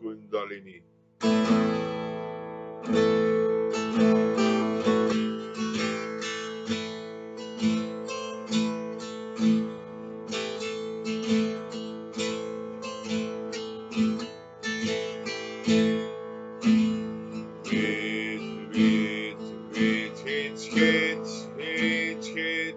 Kundalini. Geen scheet,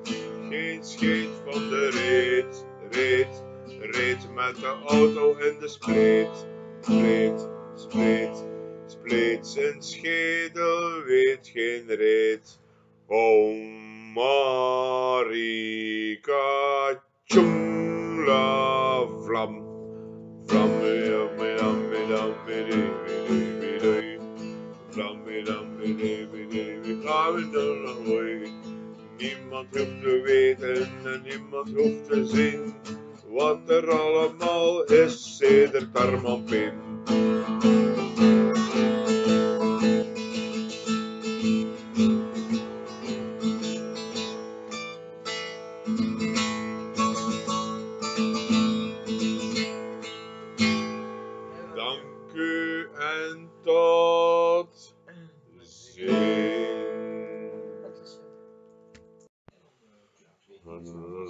geen scheet, van de reet, reet, reet met de auto in de spleet, spleet, spleet, spleet zijn schedel, weet geen reet. Oh Marika, tjong la vlam, vlam, midam, midam, midam, midam, midam, Niemand hoeft te weten en niemand hoeft te zien wat er allemaal is sedert Herman. Dank u en tot. was. Uh,